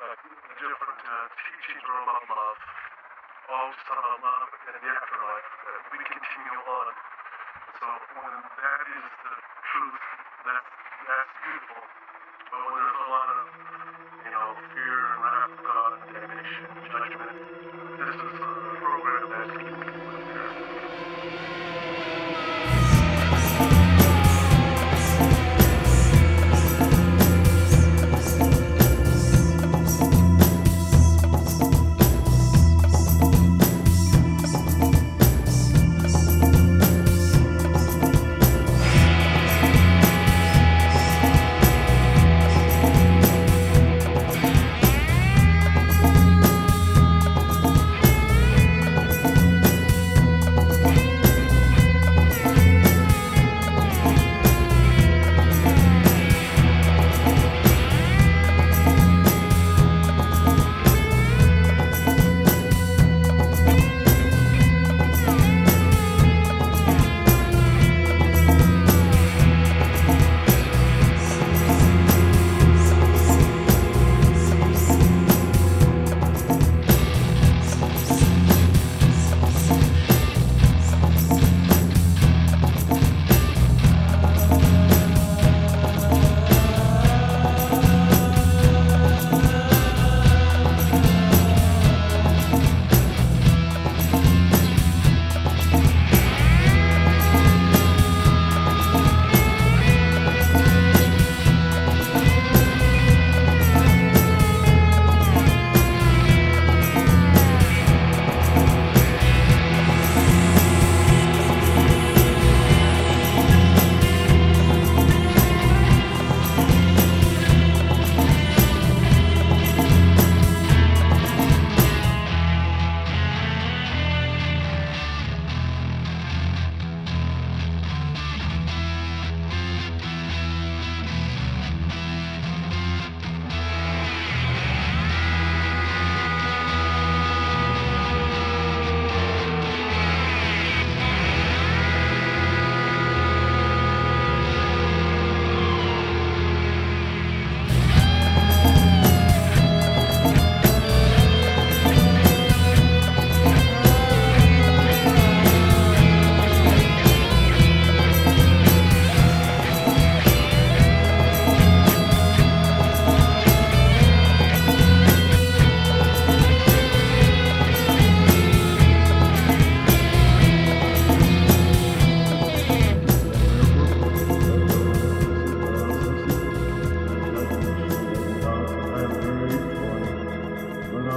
like different uh, teachings are about love. All just about love and the afterlife. That we continue on. So when that is the truth, that's that's beautiful.